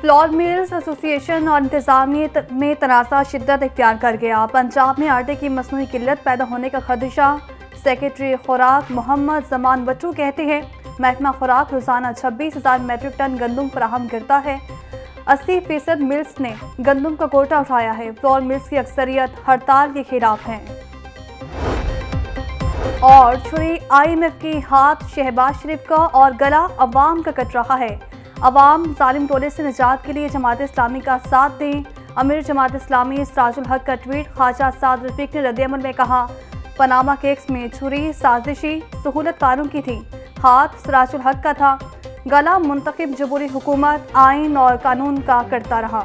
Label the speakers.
Speaker 1: Flour mills association और इंतजामिया में तनाज़ा शिद्दत इख्तियार कर गया। पंजाब में आटे की मसनू किल्लत पैदा होने का खदशा। सेक्रेटरी खुराक मोहम्मद जमान बट्टू कहते हैं, महकमा खुराक रोज़ाना छब्बीस हज़ार मेट्रिक टन गंदम फराहम करता है। अस्सी फ़ीसद मिल्स ने गंदम का कोटा उठाया है। फ्लोर मिल्स की अक्सरियत हड़ताल के खिलाफ हैं। और छुरी आईएमएफ की हाथ शहबाज शरीफ का और गला अवाम का कट रहा है। अवाम जालिम टोले से निजात के लिए जमात इस्लामी का साथ दें। अमीर जमात इस्लामी सराजुल हक का ट्वीट, ख्वाजा साद रफीक ने रद्दमल में कहा। पनामा केक्स में छुरी, साजिशी सहूलत कारों की थी। हाथ सराजुल हक का था। गला मुंतखब जबूरी हुकूमत, आइन और कानून का करता रहा।